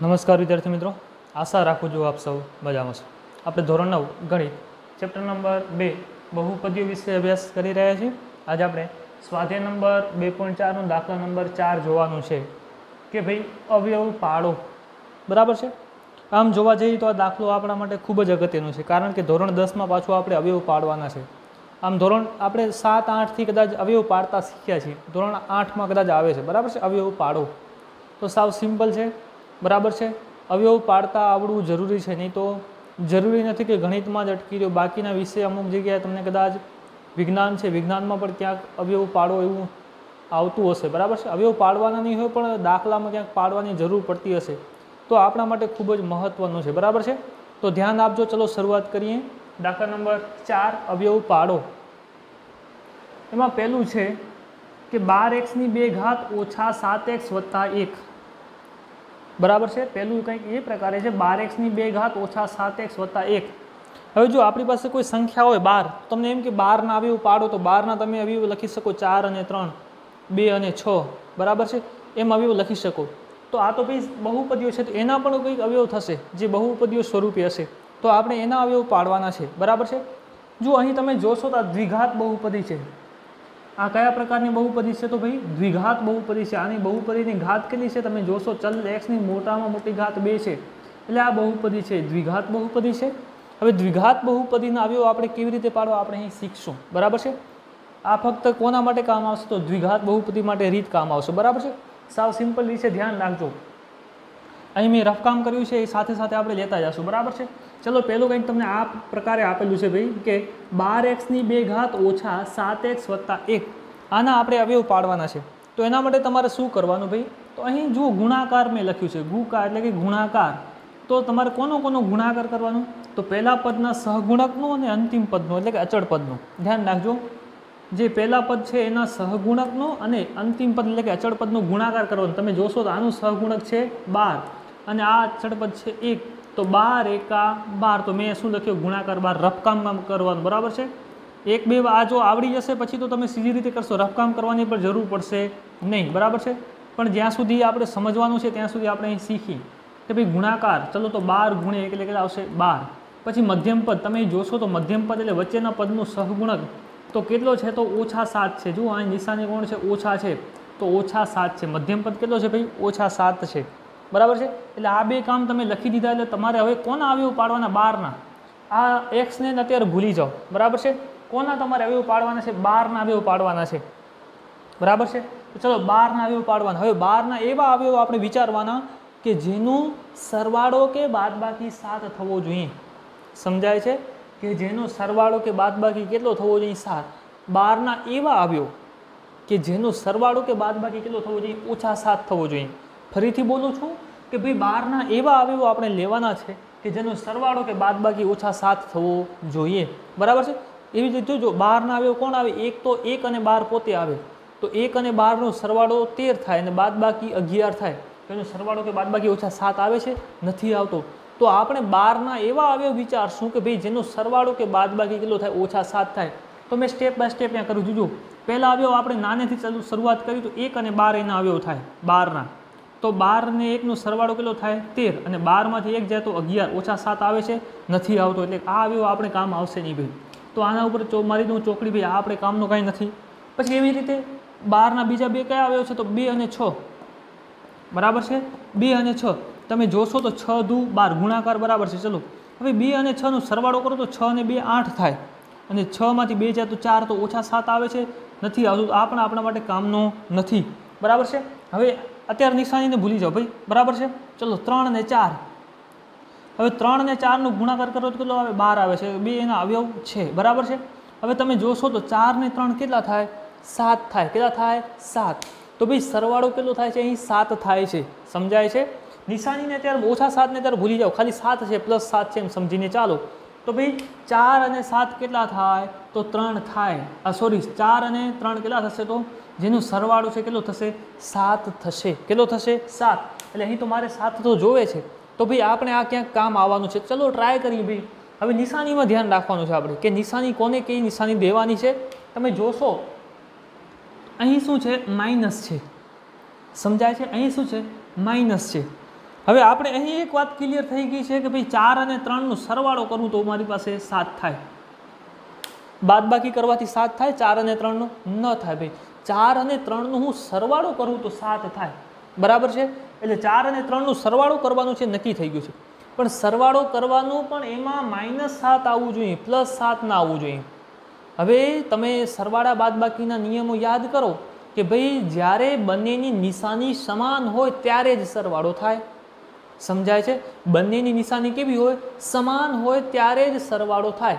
નમસ્કાર વિદ્યાર્થી મિત્રો. આશા રાખું છું આપ સૌ મજામાં છો. આપણે ધોરણ નવ, ગણિત, ચેપ્ટર નંબર બે, બહુપદીઓ વિશે અભ્યાસ કરી રહ્યા છીએ. આજે આપણે સ્વાધ્યાય નંબર બે પોઈન્ટ ચારનો દાખલા નંબર ચાર જોવાનું છે કે ભાઈ અવયવ પાડો બરાબર છે? આમ જોવા જઈએ તો આ દાખલો આપણા માટે ખૂબ જ અગત્યનો છે, કારણ કે ધોરણ દસમાં પાછું આપણે અવયવ પાડવાના છે. આમ ધોરણ આપણે સાત, આઠથી કદાચ અવયવ પાડતા શીખ્યા છીએ. ધોરણ આઠમાં કદાચ આવે છે, બરાબર છે? અવયવ પાડો તો સાવ સિમ્પલ છે બરાબર છે? અવયવ પાડતા આવડવું જરૂરી છે, નહીં તો જરૂરી નથી કે ગણિતમાં જ અટકી રહ્યો. બાકીના વિષય અમુક જગ્યાએ તમને કદાચ વિજ્ઞાન છે, વિજ્ઞાનમાં પણ ક્યાંક અવયવ પાડો એવું આવતું હશે, બરાબર છે? અવયવ પાડવાના નહીં હોય, પણ દાખલામાં ક્યાંક પાડવાની જરૂર પડતી હશે. તો આપણા માટે ખૂબ જ મહત્ત્વનું છે, બરાબર છે? તો ધ્યાન આપજો, ચલો શરૂઆત કરીએ. દાખલા નંબર ચાર, અવયવ પાડો. એમાં પહેલું છે કે બાર એક્સની બે ઘાત ઓછા સાત એક્સ વત્તા એક. બરાબર છે? પહેલું કંઈક એ પ્રકારે છે, બાર એક્સની બે ઘાત ઓછા સાત એક્સ વત્તા એક. હવે જો આપણી પાસે કોઈ સંખ્યા હોય બાર તમને એમ કે બારના આવી પાડો તો બારના તમે અવયવ લખી શકો ચાર અને ત્રણ, બે અને છ. બરાબર છે? એમ અવયવ લખી શકો. તો આ તો ભાઈ બહુપદીઓ છે, તો એના પણ કંઈક અવયવ થશે, જે બહુપદીઓ સ્વરૂપે હશે. તો આપણે એના અવયવ પાડવાના છે. બરાબર છે? જો અહીં તમે જોશો તો આ દ્વિઘાત બહુપદી છે. આ કયા પ્રકારની બહુપદી છે? તો ભાઈ, દ્વિઘાત બહુપદી છે. આની બહુપદીની ઘાત કેટલી છે? તમે જોશો, ચલ એક્સની મોટામાં મોટી ઘાત બે છે. એટલે આ બહુપદી છે. દ્વિઘાત બહુપદી છે. હવે દ્વિઘાત બહુપદીના આવ્યો આપણે કેવી રીતે પાડવા? આપણે અહીં શીખશું. બરાબર છે? આ ફક્ત કોના માટે કામ આવશે? તો દ્વિઘાત બહુપદી માટે રીત કામ આવશે. બરાબર છે? સાવ સિમ્પલ રીતે ધ્યાન રાખજો. અહીં મેં રફ કામ કર્યું છે, એ સાથે સાથે આપણે લેતા જશું. બરાબર છે? ચલો પહેલું કંઈક તમને આ પ્રકારે આપેલું છે ભાઈ, કે બાર એક્સની બે ઘાત ઓછા સાત એક્સ વત્તા એક. આના આપણે અવયવ પાડવાના છે. તો એના માટે તમારે શું કરવાનું ભાઈ? તો અહીં જુઓ, ગુણાકાર મેં લખ્યું છે. ગુકાર એટલે કે ગુણાકાર. તો તમારે કોનો કોનો ગુણાકાર કરવાનો? તો પહેલા પદના સહગુણકનું અને અંતિમ પદનું, એટલે કે અચળ પદનું. ધ્યાન રાખજો. જે પહેલા પદ છે, એના સહગુણકનો અને અંતિમ પદ, એટલે કે અચળ પદનો ગુણાકાર કરવાનો. તમે જોશો તો આનું સહગુણક છે બાર. અને આ અચળ છે એક. તો બાર એકા બાર. તો મેં શું લખ્યું? ગુણાકાર બાર. રફકામ કરવાનું. બરાબર છે? એક, બે, આ જો આવડી જશે, પછી તો તમે સીધી રીતે કરશો. રફકામ કરવાની પણ જરૂર પડશે નહીં. બરાબર છે? પણ જ્યાં સુધી આપણે સમજવાનું છે, ત્યાં સુધી આપણે અહીં શીખી કે ભાઈ ગુણાકાર, ચલો તો બાર ગુણે એટલે કેટલા આવશે બાર. પછી મધ્યમ પદ. તમે જોશો તો મધ્યમ પદ એટલે વચ્ચેના પદનું સહગુણક. તો કેટલો છે? તો ઓછા સાત છે. જુઓ, અહીં નિશાની કોણ છે? ઓછા છે. તો ઓછા સાત છે. મધ્યમ પદ કેટલો છે ભાઈ? ઓછા સાત છે. બરાબર છે? એટલે આ બે કામ તમે લખી દીધા, એટલે તમારે હવે કોના અવયવ પાડવાના? બારના. આ એક્સને અત્યારે ભૂલી જાઓ. બરાબર છે? કોના તમારે અવયવ પાડવાના છે? બારના અવયવ પાડવાના છે. બરાબર છે? તો ચલો, બારના અવયવ પાડવાના. હવે બારના એવા અવયવ આપણે વિચારવાના કે જેનો સરવાળો કે બાદબાકી સાત થવો જોઈએ. સમજાય છે? કે જેનો સરવાળો કે બાદબાકી કેટલો થવો જોઈએ? સાત. બારના એવા અવયવ કે જેનો સરવાળો કે બાદબાકી કેટલો થવો જોઈએ? ઓછા સાત થવો જોઈએ. ફરીથી બોલું છું કે ભાઈ બારના એવા અવયવો આપણે લેવાના છે કે જેનો સરવાળો કે બાદબાકી ઓછા સાત થવો જોઈએ. બરાબર છે? એવી રીતે જોજો બારના અવયવ કોણ આવે? એક તો એક અને બાર પોતે આવે. તો એક અને બારનો સરવાળો તેર થાય અને બાદબાકી અગિયાર થાય. એનો સરવાળો કે બાદબાકી ઓછા સાત આવે છે? નથી આવતો. તો આપણે બારના એવા અવયવ વિચારશું કે ભાઈ જેનો સરવાળો કે બાદબાકી કેટલો થાય? ઓછા સાત થાય. તો મેં સ્ટેપ બાય સ્ટેપ ત્યાં કરું જોજો પહેલાં અવયવ આપણે નાનેથી શરૂઆત કરી તો એક અને બાર એના અવયવ થાય બારના તો બાર ને એકનો સરવાળો કેટલો થાય? તેર. અને બારમાંથી એક જાય તો અગિયાર. ઓછા સાત આવે છે? નથી આવતો. એટલે આ આવ્યો આપણે કામ આવશે નહીં ભાઈ. તો આના ઉપર ચો, મારી દઉં ચોકડી ભાઈ, આ આપણે કામનું કાંઈ નથી. પછી એવી રીતે બારના બીજા બે કયા આવ્યો છે? તો બે અને છ. બરાબર છે? બે અને છ. તમે જોશો તો છ, દુ, બાર. ગુણાકાર બરાબર છે. ચલો. હવે બે અને છનો સરવાળો કરો તો છ અને બે આઠ થાય. અને છમાંથી બે જાય તો ચાર તો ઓછા સાત આવે છે? નથી આવતું. આ પણ આપણા માટે કામનો નથી. બરાબર છે? હવે અત્યારે નિશાનીને ભૂલી જાઓ ભાઈ. બરાબર છે? ચલો, ત્રણ ને ચાર. હવે ત્રણ ને ચારનો ગુણાકાર કરો તો કેટલો આવે? બાર આવે છે. બે એના અવયવ છે. બરાબર છે? હવે તમે જોશો તો ચાર ને ત્રણ કેટલા થાય? સાત થાય. કેટલા થાય? સાત. તો ભાઈ સરવાળો કેટલો થાય છે? અહીં સાત થાય છે. સમજાય છે? નિશાનીને અત્યારે ઓછા સાતને ત્યારે ભૂલી જાઓ. ખાલી સાત છે, પ્લસ સાત છે એમ સમજીને ચાલો. તો ભાઈ, ચાર અને સાત કેટલા થાય? તો ત્રણ થાય. આ સોરી ચાર અને ત્રણ કેટલા થશે તો? જેનું સરવાળો છે કેટલો થશે? સાત થશે. કેટલો થશે? સાત. એટલે અહીં તો મારે સાત તો જોવે છે. તો ભાઈ, આપણે આ ક્યાંક કામ આવવાનું છે. ચલો ટ્રાય કરીએ ભાઈ. હવે નિશાનીમાં ધ્યાન રાખવાનું છે આપણે કે નિશાની કોને કઈ નિશાની દેવાની છે? તમે જોશો. અહીં શું છે? માઇનસ છે. સમજાય છે? અહીં શું છે? માઇનસ છે. હવે આપણે અહીં એક વાત ક્લિયર થઈ ગઈ છે કે ભાઈ ચાર અને ત્રણનું સરવાળો કરવું તો મારી પાસે સાત થાય. બાદબાકી કરવાથી સાત થાય, ચાર અને ત્રણનું ન થાય. ભાઈ, ચાર અને ત્રણનું હું સરવાળો કરું તો સાત થાય. બરાબર છે? એટલે ચાર અને ત્રણનું સરવાળો કરવાનું છે, નક્કી થઈ ગયું છે. પણ સરવાળો કરવાનું પણ એમાં માઇનસ સાત આવવું જોઈએ પ્લસ સાત ના આવવું જોઈએ. હવે તમે સરવાળા બાદબાકીના નિયમો યાદ કરો કે ભાઈ જ્યારે બંનેની નિશાની સમાન હોય ત્યારે જ સરવાળો થાય. સમજાય છે? બંનેની નિશાની કેવી હોય? સમાન હોય ત્યારે જ સરવાળો થાય.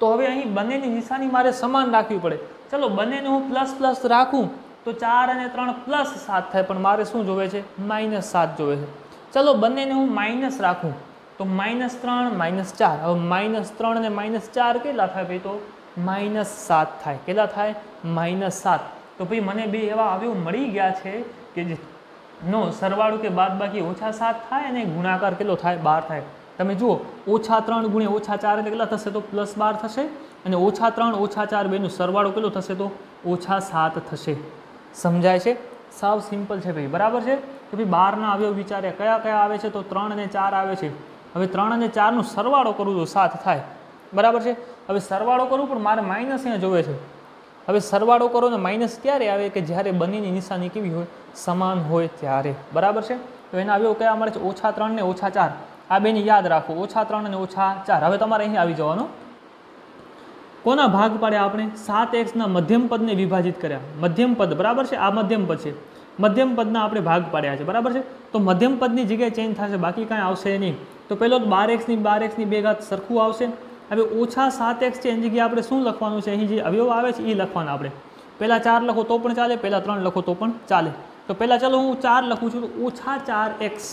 તો હવે અહીં બંનેની નિશાની મારે સમાન રાખવી પડે. ચલો, બંનેને હું પ્લસ પ્લસ રાખું તો ચાર અને ત્રણ પ્લસ સાત થાય, પણ મારે શું જોવે છે? માઇનસ સાત જોવે છે. ચલો, બંનેને હું માઇનસ રાખું તો માઇનસ ત્રણ માઇનસ ચાર. હવે માઇનસ ત્રણ અને માઇનસ ચાર કેટલા થાય ભાઈ તો? માઇનસ સાત થાય. કેટલા થાય? માઇનસ સાત. તો ભાઈ મને બે એવા આવ્યો મળી ગયા છે કે જે નો, સરવાળો કે બાદ બાકી ઓછા સાત થાય અને ગુણાકાર કેટલો થાય? બાર થાય. તમે જુઓ, ઓછા ત્રણ ગુણ્યા ઓછા ચાર કેટલા થશે તો? પ્લસ બાર થશે. અને ઓછા ત્રણ, ઓછા ચાર બેનું સરવાળો કેટલો થશે તો? ઓછા સાત થશે. સમજાય છે? સાવ સિમ્પલ છે ભાઈ. બરાબર છે? કે ભાઈ બારના અવયવ વિચારે કયા કયા આવે છે? તો ત્રણ અને ચાર આવે છે. હવે ત્રણ અને ચારનું સરવાળો કરું તો સાત થાય. બરાબર છે? હવે સરવાળો કરું પણ મારે માઇનસ અહીંયા જોવે છે. હવે સરવાળો કરો ને માઇનસ ક્યારે આવે કે જ્યારે બંનેની નિશાની કેવી હોય? સમાન હોય ત્યારે. બરાબર છે? તો એના આવ્યો કયા મળે છે? ઓછા ત્રણ ને ઓછા ચાર. આ બેને યાદ રાખો. ઓછા ત્રણ અને ઓછા ચાર. હવે તમારે અહીં આવી જવાનું. કોના ભાગ પાડ્યા આપણે? સાત એક્સના મધ્યમ પદને વિભાજિત કર્યા. મધ્યમ પદ. બરાબર છે? આ મધ્યમ પદ છે. મધ્યમ પદના આપણે ભાગ પાડ્યા છે. બરાબર છે? તો મધ્યમ પદની જગ્યાએ ચેન્જ થશે. બાકી કાંઈ આવશે નહીં. તો પહેલો બાર એક્સની બાર એક્સની બે ઘાત સરખું આવશે. હવે ઓછા સાત એક્સ છે એની જગ્યાએ આપણે શું લખવાનું છે? અહીં જે અવયવ આવે છે એ લખવાના આપણે. પહેલાં ચાર લખો તો પણ ચાલે, પહેલાં ત્રણ લખો તો પણ ચાલે. તો પહેલાં ચાલો હું ચાર લખું છું, તો ઓછા ચાર એક્સ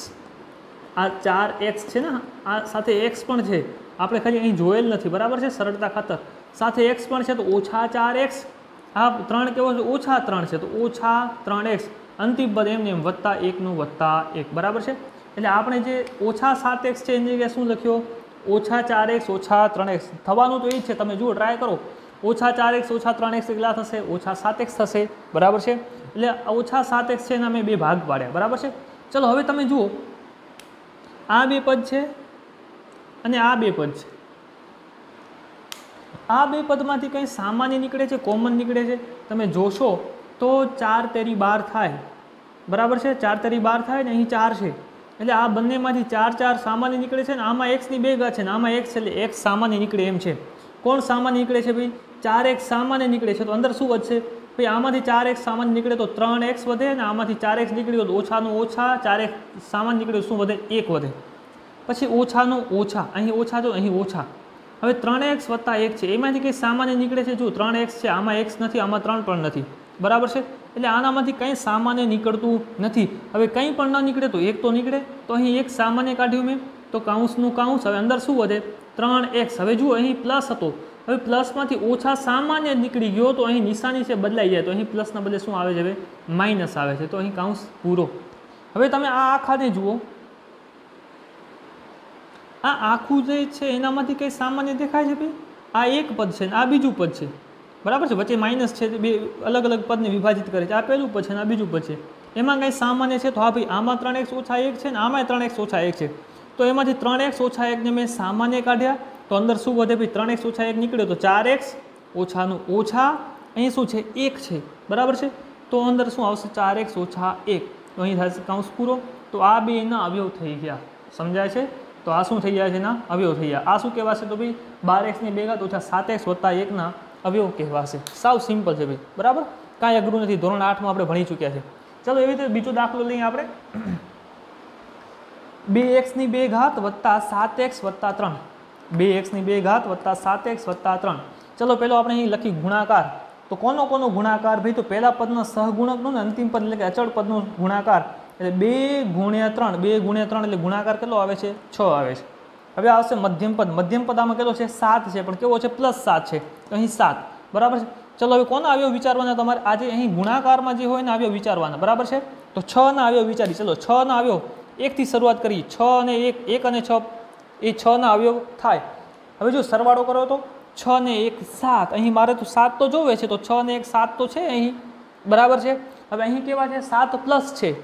આ ચાર એક્સ છે ને, આ સાથે એક્સ પણ છે. આપણે ખાલી અહીં જોયેલ નથી, બરાબર છે? સરળતા ખાતર. સાથે એક્સ પણ છે, તો ઓછા ચાર એક્સ આ ત્રણ કેવો છે? ઓછા ત્રણ છે, તો ઓછા ત્રણ એક્સ અંતિમ પદ એમને એમ વત્તા એકનું વત્તા એક, બરાબર છે? એટલે આપણે જે ઓછા સાત એક્સ છે એની જગ્યાએ શું લખ્યો? ઓછા ચાર એક્સ, ઓછા ત્રણ એક્સ. થવાનું તો એ જ છે, તમે જુઓ ટ્રાય કરો. ઓછા ચાર એક્સ, ઓછા ત્રણ એક્સ કેટલા થશે, ઓછા સાત એક્સ થશે, બરાબર છે? એટલે ઓછા સાત એક્સ છે એના મેં બે ભાગ પાડ્યા, બરાબર છે? ચલો, હવે તમે જુઓ. આ બે પદ છે અને આ બે પદ છે. આ બે પદમાંથી કંઈ સામાન્ય નીકળે છે, કોમન નીકળે છે? તમે જોશો તો ચાર તેરી બાર થાય. બરાબર છે? ચાર તેરી બાર થાય ને અહીં ચાર છે. એટલે આ બંનેમાંથી ચાર ચાર સામાન્ય નીકળે છે ને આમાં એક્સની બે ઘાત છે ને આમાં એક્સ એટલે એક્સ સામાન્ય નીકળે એમ છે. કોણ સામાન્ય નીકળે છે ભાઈ? ચાર એક્સ સામાન્ય નીકળે છે. તો અંદર શું વધશે? ભાઈ, આમાંથી ચાર એક્સ સામાન્ય નીકળે તો ત્રણ એક્સ વધે અને આમાંથી ચાર એક્સ નીકળ્યો તો ઓછાનું ઓછા, ચાર એક્સ સામાન્ય નીકળ્યો શું વધે? એક વધે. પછી ઓછાનું ઓછા. અહીં ઓછા તો અહીં ઓછા. હવે ત્રણ એક્સ વત્તા એક છે. એમાંથી કંઈ સામાન્ય નીકળે છે? જો ત્રણ એક્સ છે, આમાં એક્સ નથી, આમાં ત્રણ પણ નથી. બરાબર છે? એટલે આનામાંથી કંઈ સામાન્ય નીકળતું નથી. હવે કંઈ પણ ન નીકળે તો એક તો નીકળે. તો અહીં એક સામાન્ય કાઢ્યું મેં. તો કાઉન્સનું કાઉન્સ હવે અંદર શું વધે? ત્રણ એક્સ હવે જુઓ, અહીં પ્લસ હતો. હવે પ્લસમાંથી ઓછા સામાન્ય નીકળી ગયો તો અહીં નિશાની છે બદલાઈ જાય. તો અહીં પ્લસના બદલે શું આવે છે હવે? માઇનસ આવે છે. તો અહીં કાઉન્સ પૂરો. હવે તમે આ આખાને જુઓ. આ આખું જે છે એનામાંથી કંઈ સામાન્ય દેખાય છે ભાઈ? આ એક પદ છે ને આ બીજું પદ છે. બરાબર છે? વચ્ચે માઇનસ છે બે અલગ અલગ પદને વિભાજિત કરે છે. આ પહેલું પદ છે ને આ બીજું પદ છે. એમાં કંઈ સામાન્ય છે? તો હા ભાઈ, આમાં ત્રણ એક્સ ઓછા એક છે ને આમાં ત્રણ એક્સ ઓછા એક છે. તો એમાંથી ત્રણ એક્સ ઓછા એકને મેં સામાન્ય કાઢ્યા. તો અંદર શું વધે ભાઈ? ત્રણ એક્સ ઓછા એક નીકળ્યો તો ચાર એક્સ ઓછાનું ઓછા અહીં શું છે? એક છે. બરાબર છે? તો અંદર શું આવશે? ચાર એક્સ ઓછા એક. તો અહીં થશે કાઉન્સ પૂરો. તો આ બે એના અવયવ થઈ ગયા. સમજાય છે? તો આ શું થઈ ગયા છે એના અવયવ થઈ ગયા. આ શું કહેવાશે? તો ભાઈ, બાર એક્સની બે ઘાત ઓછા સાત એક્સ વત્તા એકના અવયવ કહેવાશે સાવ સિમ્પલ છે ભાઈ. બરાબર? કાંઈ અઘરું નથી. ધોરણ આઠમાં આપણે ભણી ચૂક્યા છે. ચાલો એવી રીતે બીજો દાખલો લઈએ આપણે. બે એક્સની બે ઘાત વત્તા સાત એક્સ વત્તા ત્રણ. બે એક્સની બે ઘાત વત્તા સાત એક્સ વત્તા ત્રણ. ચલો પેલો આપણે અહીં લખી ગુણાકાર. તો કોનો કોનો ગુણાકાર? ભાઈ, તો પહેલા પદનો સહગુણકનો ને અંતિમ પદ એટલે કે અચળ પદનો ગુણાકાર. એટલે બે ગુણ્યા ત્રણ. બે ગુણ્યા ત્રણ એટલે ગુણાકાર કેટલો આવે છે? છ આવે છે. હવે આવશે મધ્યમ પદ. મધ્યમ પદ આમાં કેટલો છે? સાત છે. પણ કેવો છે? પ્લસ સાત છે. તો અહીં સાત. બરાબર છે? ચલો, હવે કોના આવ્યો વિચારવાના? તમારે આજે અહીં ગુણાકારમાં જે હોય ને આવ્યો વિચારવાના. બરાબર છે? તો છ ના આવ્યો વિચારી. ચલો, છ ના આવ્યો. એકથી શરૂઆત કરી છ અને એક એક અને છ, એ છ ના આવ્યો થાય. હવે જો સરવાળો કરો તો? છ ને એક, સાત. અહીં મારે તો સાત તો જોવે છે. તો છ ને એક, સાત તો છે અહીં. બરાબર છે? હવે અહીં કેવા છે? સાત પ્લસ છે.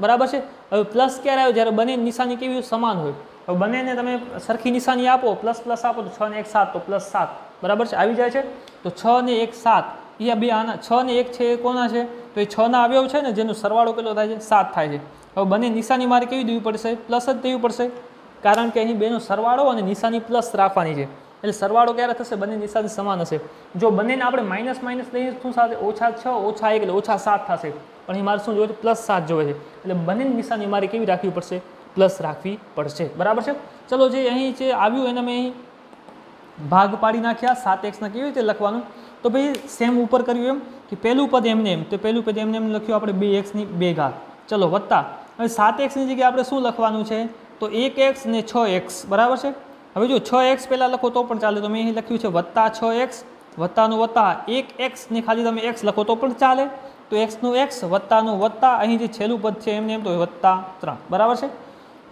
બરાબર છે? હવે પ્લસ ક્યારે આવ્યો? જ્યારે બંને નિશાની કેવી સમાન હોય. હવે બંનેને તમે સરખી નિશાની આપો પ્લસ પ્લસ આપો તો છ ને એક સાત, તો પ્લસ સાત. બરાબર છે? આવી જાય છે? તો છ ને એક સાત. એ બે આના, છ ને એક છે એ કોના છે? તો એ છના અવયવ છે ને, જેનો સરવાળો કેટલો થાય છે? સાત થાય છે. હવે બંને નિશાની મારે કેવી દેવી પડશે? પ્લસ જ દેવી પડશે. કારણ કે અહીં બેનો સરવાળો અને નિશાની પ્લસ રાખવાની છે. એટલે સરવાળો ક્યારે થશે? બંને નિશાની સમાન હશે. જો બંનેને આપણે માઇનસ માઇનસ લઈએ શું સાથે ઓછા છ, ઓછા એક એટલે ઓછા સાત થશે. પણ અહીં મારે શું જોઈએ પ્લસ સાત જોવે છે. એટલે બંને નિશાની મારે કેવી રાખવી પડશે? પ્લસ રાખવી પડશે. બરાબર છે? ચલો જે અહીં જે આવ્યું એને મેં અહીં ભાગ પાડી નાખ્યા, સાત એક્સના કેવી રીતે લખવાનું? તો ભાઈ સેમ ઉપર કર્યું એમ કે પહેલું પદ એમને એમ, તો પહેલું પદ એમને એમ લખ્યું આપણે બે એક્સની બે ઘાત. ચલો, વત્તા. હવે સાત એક્સની જગ્યાએ આપણે શું લખવાનું છે? તો એક એક્સ ને છ એક્સ બરાબર છે? હવે જો છ એક્સ પહેલાં લખો તો પણ ચાલે. તો મેં અહીં લખ્યું છે વત્તા છ એક્સ વત્તાનું વત્તા. એક એક્સને ખાલી તમે એક્સ લખો તો પણ ચાલે. તો એક્સનું એક્સ વત્તાનું વત્તા. અહીં જે છેલ્લું પદ છે એમને એમ તો વત્તા ત્રણ. બરાબર છે?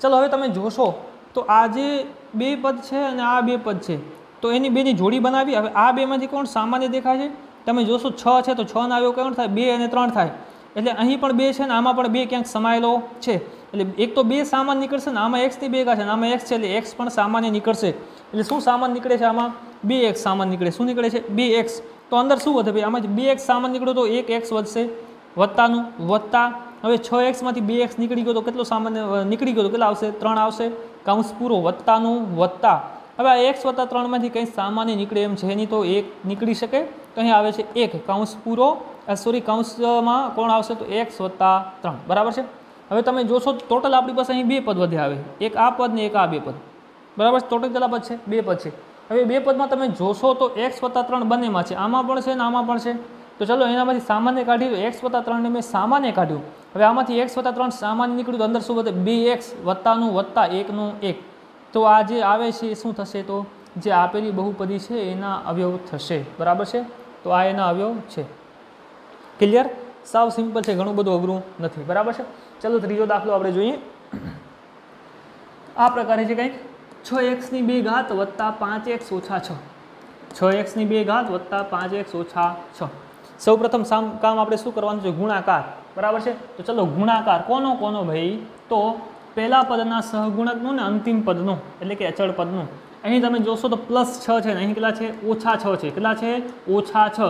ચલો, હવે તમે જોશો. તો આ જે બે પદ છે અને આ બે પદ છે, તો એની બેની જોડી બનાવી. હવે આ બેમાંથી કોણ સામાન્ય દેખાય છે? તમે જોશો, છ છે તો છ ના આવ્યો કોણ થાય? બે અને ત્રણ થાય. એટલે અહીં પણ બે છે ને આમાં પણ બે ક્યાંક સમાયેલો છે. એટલે એક તો બે સામાન નીકળશે ને આમાં એક્સની બે છે ને આમાં એક્સ છે, એટલે એક્સ પણ સામાન્ય નીકળશે. એટલે શું સામાન નીકળે છે આમાં? બે એક્સ સામાન નીકળે. શું નીકળે છે? બે એક્સ તો અંદર શું વધે? ભાઈ આમાં બે એક્સ સામાન નીકળ્યો તો એક એક્સ વધશે. વત્તાનું વત્તા હવે છ એક્સમાંથી બે એક્સ નીકળી ગયો તો કેટલો સામાન્ય નીકળી ગયો તો કેટલા આવશે? ત્રણ આવશે. કાઉન્સ પૂરો વત્તાનું વત્તા. હવે આ એક્સ વત્તા ત્રણમાંથી કંઈ સામાન્ય નીકળે એમ છે નહીં તો એક નીકળી શકે. તો અહીં આવે છે એક કાઉન્સ પૂરો. સોરી કાઉન્સમાં કોણ આવશે તો એક્સ વત્તા ત્રણ. બરાબર છે? હવે તમે જોશો ટોટલ આપણી પાસે અહીં બે પદ વધ્યા આવે. એક આ પદ ને એક આ બે પદ. બરાબર ટોટલ કેટલા પદ છે? બે પદ છે. હવે બે પદમાં તમે જોશો તો એક્સ વત્તા ત્રણ બંનેમાં છે. આમાં પણ છે ને આમાં પણ છે? તો ચલો એનામાંથી સામાન્ય કાઢ્યું તો એક્સ વત્તા ત્રણને મેં સામાન્ય કાઢ્યું. હવે આમાંથી એક્સ વત્તા ત્રણ સામાન્ય નીકળ્યું અંદર શું વધે? બે એક્સ વત્તાનું વત્તા એકનું એક. તો આ જે આવે છે એ શું થશે તો? જે આપેલી બહુપદી છે એના અવયવ થશે. બરાબર છે? તો આ એના અવયવ છે. ક્લિયર સાવ સિમ્પલ છે, ઘણું બધું અઘરું નથી. બરાબર છે? ચલો ત્રીજો દાખલો આપણે જોઈએ. આ પ્રકારે છે કંઈક? છ એક્સની બે ઘાત વત્તા પાંચ એક્સ ઓછા છ. છ એક્સની બે ઘાત વત્તા પાંચ એક્સ ઓછા છ. સૌપ્રથમ કામ આપણે શું કરવાનું છે? ગુણાકાર. બરાબર છે? તો ચલો, ગુણાકાર કોનો કોનો ભાઈ? તો પહેલા પદના સહગુણકનું ને અંતિમ પદનું, એટલે કે અચળ પદનું. અહીં તમે જોશો તો પ્લસ છ છે ને, અહીં કેટલા છે? ઓછા છ છે. કેટલા છે? ઓછા છ.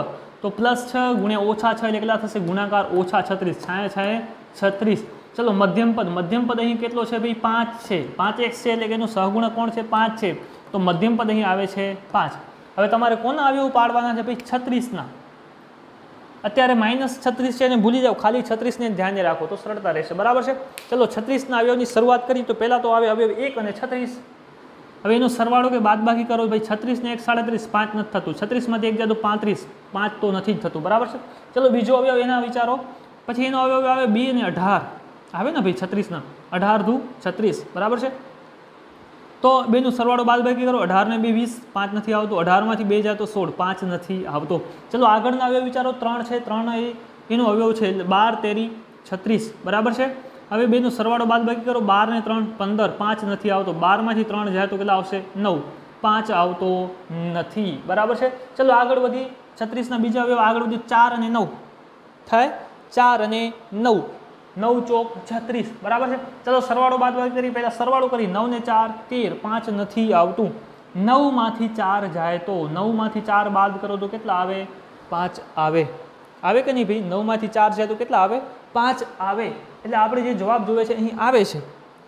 તો પ્લસ છ ગુણ્યા ઓછા છ એટલે કેટલા થશે? ગુણાકાર ઓછા છત્રીસ. છાએ છાયે, છત્રીસ. ચલો, મધ્યમ પદ. મધ્યમ પદ અહીં કેટલો છે ભાઈ? પાંચ છે. પાંચ એક છે એટલે કે એનું સહગુણક કોણ છે? પાંચ છે. તો મધ્યમ પદ અહીં આવે છે પાંચ. હવે તમારે કોના આવ્યું પાડવાના છે ભાઈ? છત્રીસના. અત્યારે માઇનસ છત્રીસ છે એને ભૂલી જાઓ, ખાલી છત્રીસને ધ્યાને રાખો તો સરળતા રહેશે. બરાબર છે? ચલો, છત્રીસના અવયવની શરૂઆત કરી તો પહેલાં તો આવે અવયવ એક અને છત્રીસ. હવે એનો સરવાળો કે બાદબાકી કરો ભાઈ છત્રીસને એક સાડત્રીસ, પાંચ નથી થતું. છત્રીસમાંથી એક જાય પાંત્રીસ, પાંચ તો નથી જ થતું. બરાબર છે? ચલો, બીજો અવયવ એના વિચારો. પછી એનો અવયવ આવે બી અને અઢાર. આવે ને ભાઈ છત્રીસના? અઢાર ધુ છત્રીસ. બરાબર છે? તો બેનું સરવાળો બાદબાકી કરો, અઢારને બે વીસ, પાંચ નથી આવતો, અઢારમાંથી બે જાય તો સોળ, પાંચ નથી આવતો. ચલો આગળના અવયવ વિચારો, ત્રણ છે, ત્રણ એ, એનો અવયવ છે એટલે બાર, તેરી, છત્રીસ, બરાબર છે? હવે બેનો સરવાળો બાદબાકી કરો બાર ને ત્રણ, પંદર, પાંચ નથી આવતો, બારમાંથી ત્રણ જાય તો કેટલા આવશે? નવ. પાંચ આવતો નથી, બરાબર છે? ચલો આગળ વધી, છત્રીસના બીજા અવયવ, આગળ વધી, ચાર અને નવ. થાય? ચાર અને નવ. નવ ચોક છત્રીસ, બરાબર છે? ચલો સરવાળો બાદ કરી, પહેલાં સરવાળો કરી. નવ ને ચાર, તેર, પાંચ નથી આવતું. નવમાંથી ચાર જાય તો, નવમાંથી ચાર બાદ કરો તો કેટલા આવે? પાંચ આવે. આવે કે નહીં ભાઈ? નવમાંથી ચાર જાય તો કેટલા આવે? પાંચ આવે. એટલે આપણે જે જવાબ જોવે છે, અહીં આવે છે.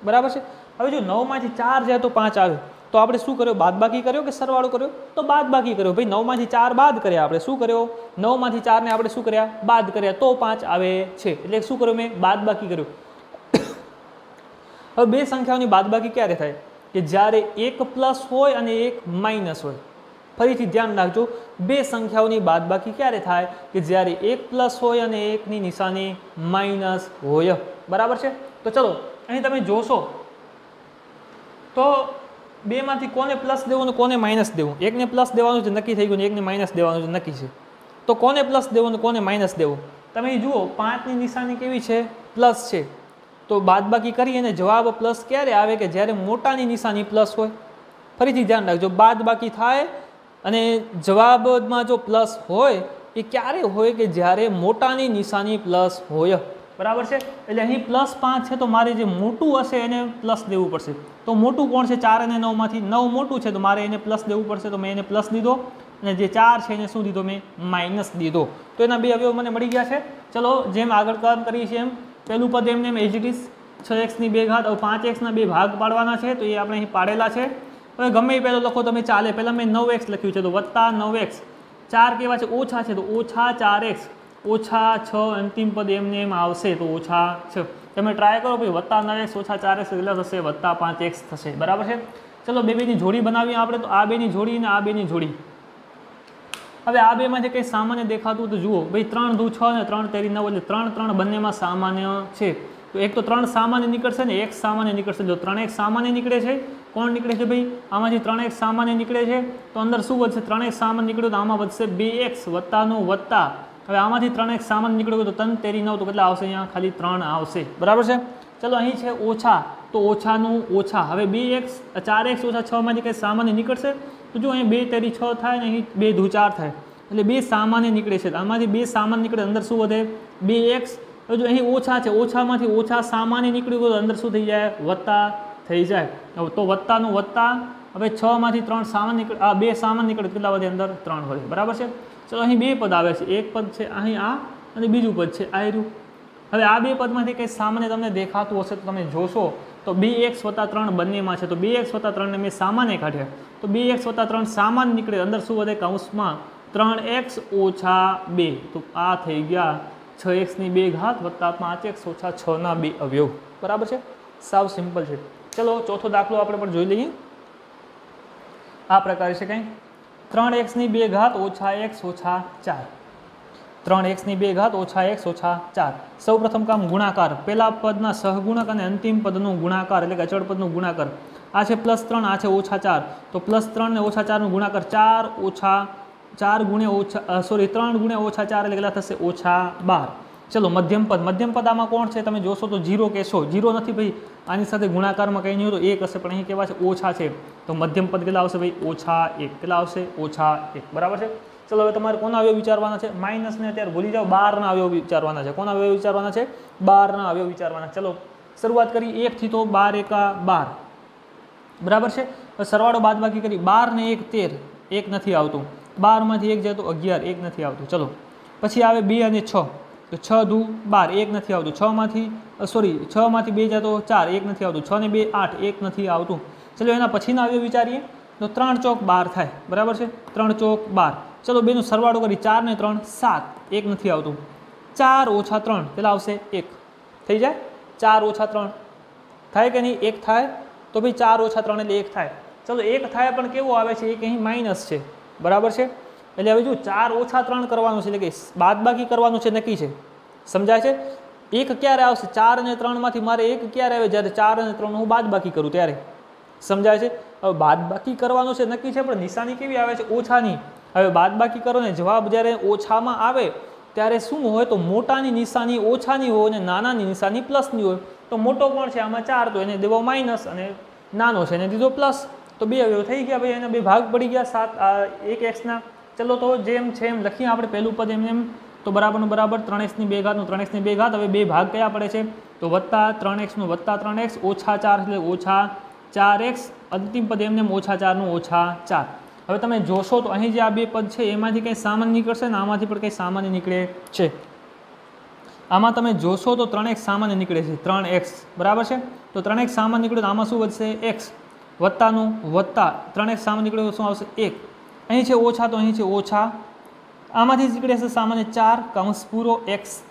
બરાબર છે? હવે જો નવમાંથી ચાર જાય તો પાંચ આવે. તો આપણે શું કર્યો? બાદબાકી કર્યો કે સરવાળો કર્યો? તો બાદબાકી કર્યો. ભાઈ, નવમાંથી ચાર બાદ કર્યા આપણે. શું કર્યો? નવમાંથી ચારને આપણે શું કર્યા? બાદ કર્યા. તો પાંચ આવે છે. એટલે શું કર્યું મેં? બાદબાકી કર્યું. હવે બે સંખ્યાઓની બાદબાકી ક્યારે થાય? કે જ્યારે એક પ્લસ હોય અને એક માઇનસ હોય. ફરીથી ધ્યાન રાખજો. બે સંખ્યાઓની બાદબાકી ક્યારે થાય? કે જ્યારે એક પ્લસ હોય અને એકની નિશાની માઇનસ હોય. બરાબર છે? તો ચલો, અહીં તમે જોશો. તો બેમાંથી કોને પ્લસ દેવું કોને માઇનસ દેવું? એકને પ્લસ દેવાનું છે, નક્કી થઈ ગયું એકને માઇનસ દેવાનું છે, નક્કી છે. તો કોને પ્લસ દેવું કોને માઇનસ દેવું? તમે જુઓ, પાંચની નિશાની કેવી છે? પ્લસ છે. તો બાદબાકી કરી અને જવાબ પ્લસ ક્યારે આવે કે જ્યારે મોટાની નિશાની પ્લસ હોય? ફરીથી ધ્યાન રાખજો, બાદબાકી થાય અને જવાબમાં જો પ્લસ હોય, એ ક્યારે હોય કે જ્યારે મોટાની નિશાની પ્લસ હોય? બરાબર છે? એટલે અહીં પ્લસ પાંચ છે તો મારે જે મોટું હશે એને પ્લસ દેવું પડશે. તો મોટું કોણ છે? ચાર અને નવમાંથી નવ મોટું છે તો મારે એને પ્લસ દેવું પડશે તો મેં એને પ્લસ દીધો. અને જે ચાર છે એને શું દીધો? મેં માઇનસ દીધો. તો એના બે અવયવ મને મળી ગયા છે. ચલો, જેમ આગળ કામ કરીએ છીએ એમ. પહેલું પદ એમને એમ એજ ઇટ ઇઝ છ એક્સની બે ઘાત, હવે પાંચ એક્સના બે ભાગ પાડવાના છે તો એ આપણે અહીં પાડેલા છે. હવે ગમે એ પહેલો લખો તમે ચાલે. પહેલાં મેં નવ એક્સ લખ્યું છે તો વત્તા નવ એક્સ ચાર કેવા છે? ઓછા છે તો ઓછા ચાર એક્સ ઓછા છ અંતિમ પદ એમને એમ આવશે તો ઓછા છ. તમે ટ્રાય કરો ભાઈ, વત્તા નવ એક્સ ઓછા ચાર એક્સ કેટલા થશે વત્તા પાંચ, એક્સ થશે. બરાબર છે? ચલો, બે બેની જોડી બનાવીએ આપણે, તો આ બેની જોડી અને આ બેની જોડી. હવે આ બેમાંથી કંઈ સામાન્ય દેખાતું તો જુઓ. ભાઈ, ત્રણ દુ છ ને ત્રણ તેરી નવ એટલે ત્રણ ત્રણ બંનેમાં સામાન્ય છે. તો એક તો ત્રણ સામાન્ય નીકળશે ને એક સામાન્ય નીકળશે. જો ત્રણ એક સામાન્ય નીકળે છે, કોણ નીકળે છે ભાઈ? આમાંથી ત્રણ એક સામાન્ય નીકળે છે. તો અંદર શું વધશે? ત્રણ એક સામાન્ય નીકળ્યું તો આમાં વધશે બે એક્સ વત્તાનું વત્તા. હવે આમાંથી ત્રણ એક સામાન નીકળ્યું તો ત્રણ તેરી નવ તો કેટલા આવશે અહીંયા? ખાલી ત્રણ આવશે. બરાબર છે? ચલો, અહીં છે ઓછા. તો ઓછાનું ઓછા. હવે બે એક્સ, ચાર એક્સ ઓછા છમાંથી કંઈ સામાન્ય નીકળશે? તો જો અહીં બે તેરી છ થાય ને અહીં બે ધુ ચાર થાય. એટલે બે સામાન્ય નીકળે છે. આમાંથી બે સામાન નીકળે અંદર શું વધે? બે એક્સ. હવે જો અહીં ઓછા છે, ઓછામાંથી ઓછા સામાન્ય નીકળ્યું તો અંદર શું થઈ જાય? વત્તા થઈ જાય. તો વત્તાનું વત્તા. હવે છમાંથી ત્રણ સામાન નીકળે, આ બે સામાન નીકળે કેટલા વધે? અંદર ત્રણ વધે. બરાબર છે? ચલો, અહીં બે પદ આવે છે. એક પદ છે અહીં આ અને બીજું પદ છે આયરું. હવે આ બે પદમાંથી કંઈ સામાન્ય તમને દેખાતું હશે તો તમે જોશો. તો બે એક્સ વત્તા ત્રણ બંનેમાં છે. તો બે એક્સ વત્તા ત્રણને મેં સામાન્ય કાઢ્યા. તો બે એક્સ વત્તા ત્રણ સામાન્ય નીકળે. અંદર શું વધે? કૌંસમાં ત્રણ એક્સ ઓછા બે. તો આ થઈ ગયા છ એક્સની બે ઘાત વત્તા પાંચ એક્સ ઓછા છના બે અવયવ. બરાબર છે? સાવ સિમ્પલ છે. ચલો, ચોથો દાખલો આપણે પણ જોઈ લઈએ. આ પ્રકારે છે કંઈ? ત્રણ એક્સની બે ઘાત ઓછા એક્સ ઓછા ચાર. ત્રણ એક્સની બે ઘાત ઓછા એક્સ ઓછા ચાર. સૌ પ્રથમ કામ ગુણાકાર. પહેલા પદના સહગુણક અને અંતિમ પદનું ગુણાકાર, એટલે કે અચળ પદનું ગુણાકાર. આ છે પ્લસ ત્રણ, આ છે ઓછા ચાર. તો પ્લસ ત્રણ ને ઓછા ચારનું ગુણાકાર ચાર ઓછા ચાર ગુણ્યા ઓછા સોરી ત્રણ ગુણ્યા ઓછા ચાર, એટલે કેટલા થશે? ઓછા બાર. ચલો, મધ્યમ પદ. મધ્યમ પદ આમાં કોણ છે? તમે જોશો તો જીરો કહેશો. જીરો નથી ભાઈ. આની સાથે ગુણાકારમાં કંઈ નહીં તો એક હશે, પણ અહીં કેવા છે? ઓછા છે. તો મધ્યમ પદ કેટલા આવશે ભાઈ? ઓછા એક. કેટલા આવશે? ઓછા એક. બરાબર છે? ચલો, હવે તમારે કોના અવયવ વિચારવાના છે? માઇનસને અત્યારે ભૂલી જાઓ. બારના અવયવ વિચારવાના છે. કોના અવયવ વિચારવાના છે? બારના અવયવ વિચારવાના. ચલો, શરૂઆત કરી એકથી તો બાર એકા બાર. બરાબર છે? સરવાળો બાદબાકી કરી બાર ને એક તેર. એક નથી આવતું. બારમાંથી એક જાય તો અગિયાર. એક નથી આવતું. ચલો, પછી આવે બે અને છ. તો છ દુ બાર એક નથી આવતું. છમાંથી સોરી છમાંથી બે જાય ચાર એક નથી આવતું. છ ને બે આઠ એક નથી આવતું. ચલો, એના પછીના આવ્યો વિચારીએ, તો ત્રણ ચોક બાર થાય. બરાબર છે? ત્રણ ચોક બાર. ચલો, બેનું સરવાળો કરી ચાર ને ત્રણ સાત. એક નથી આવતું. ચાર ઓછા ત્રણ, પેલા આવશે એક. થઈ જાય? ચાર ઓછા ત્રણ. થાય કે નહીં? એક થાય. તો ભાઈ ચાર ઓછા ત્રણ એટલે એક થાય. ચલો, એક થાય પણ કેવો આવે છે? એક અહીં માઇનસ છે. બરાબર છે? એટલે હવે જો ચાર ઓછા ત્રણ કરવાનું છે, એટલે કે બાદબાકી કરવાનું છે, નક્કી છે. સમજાય છે? એક ક્યારે આવશે? ચાર અને ત્રણમાંથી મારે એક ક્યારે આવે? જ્યારે ચાર અને ત્રણ હું બાદબાકી કરું ત્યારે. સમજાય છે? હવે બાદબાકી કરવાનું છે, નક્કી છે, પણ નિશાની કેવી આવે છે? ઓછાની. હવે બાદબાકી કરો ને, જવાબ જ્યારે ઓછામાં આવે, ત્યારે શું હોય? તો મોટાની નિશાની ઓછાની હોય અને નાનાની નિશાની પ્લસની હોય. તો મોટો કોણ છે? આમાં ચાર, તો એને દેવો માઇનસ અને નાનો છે, એને દીધો પ્લસ. તો બે અવયવ થઈ ગયા ભાઈ, એના બે ભાગ પડી ગયા, સાત એક એક્સના ચલો તો જેમ છે એમ લખીએ આપણે પહેલું પદ એમ એમ. તો બરાબરનું બરાબર ત્રણ એક્સની બે ઘાતનું ત્રણ એક્સની બે ઘાત. હવે બે ભાગ કયા પડે છે? તો વત્તા ત્રણ એક્સનું વત્તા ત્રણ એક્સ ઓછા ચાર એટલે ઓછા ચાર એક્સ અંતિમ પદ એમને એમ ઓછા ચારનું ઓછા ચાર. હવે તમે જોશો તો અહીં જે આ બે પદ છે, એમાંથી કંઈ સામાન્ય નીકળશે ને આમાંથી પણ કંઈ સામાન્ય નીકળે છે. આમાં તમે જોશો તો ત્રણ એક્સ સામાન્ય નીકળે છે. ત્રણ એક્સ બરાબર છે? તો ત્રણ એક્સ સામાન્ય નીકળે તો આમાં શું વધશે? એક્સ વત્તાનું વત્તા. ત્રણ એક્સ સામાન્ય નીકળે શું આવશે? એક. અહીં છે ઓછા તો અહીં છે ઓછા. આમાંથી જ નીકળે છે સામાન્ય ચાર, કૌંસ પૂરો, એક્સ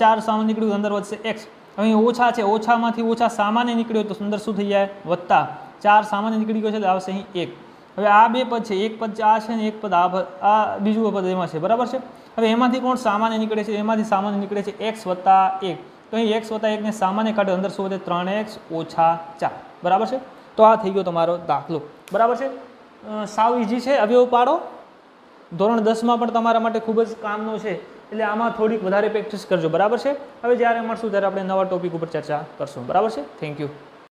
ચાર સામાન્ય નીકળ્યું, અંદર વધશે એક્સ. અહીં ઓછા છે, ઓછામાંથી ઓછા સામાન્ય નીકળ્યો તો અંદર શું થઈ જાય? વત્તા ચાર સામાન્ય નીકળી ગયો છે તો આવશે અહીં એક. હવે આ બે પદ છે, એક પદ આ છે ને એક પદ આ આ બીજું પદ એમાં છે, બરાબર છે? હવે એમાંથી કોણ સામાન્ય નીકળે છે? એમાંથી સામાન્ય નીકળે છે એક્સ વત્તા એક. તો અહીં એક્સ વત્તા એકને સામાન્ય કાઢે, અંદર શું વધે? ત્રણ એક્સ ઓછા ચાર. બરાબર છે? તો આ થઈ ગયો તમારો દાખલો. બરાબર છે? સાવ ઇઝી છે, અવયવ પાડો. ધોરણ દસમાં પણ તમારા માટે ખૂબ જ કામનું છે, એટલે આમાં થોડીક વધારે પ્રેક્ટિસ કરજો. બરાબર છે? હવે જ્યારે મળશું ત્યારે આપણે નવા ટોપિક ઉપર ચર્ચા કરશું. બરાબર છે? Thank you